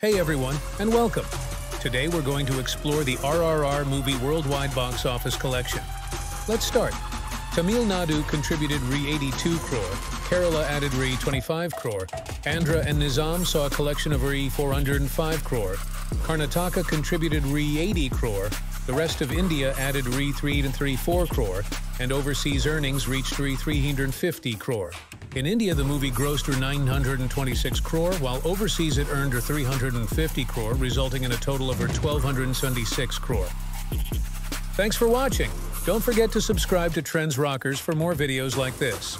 Hey everyone, and welcome. Today we're going to explore the RRR movie worldwide box office collection. Let's start. Tamil Nadu contributed Re 82 crore, Kerala added Re 25 crore, Andhra and Nizam saw a collection of Re 405 crore, Karnataka contributed Re 80 crore, the rest of India added Re 334 crore, and overseas earnings reached Re 350 crore. In India, the movie grossed her 926 crore, while overseas it earned her 350 crore, resulting in a total of her 1276 crore. Thanks for watching. Don't forget to subscribe to Trends Rockers for more videos like this.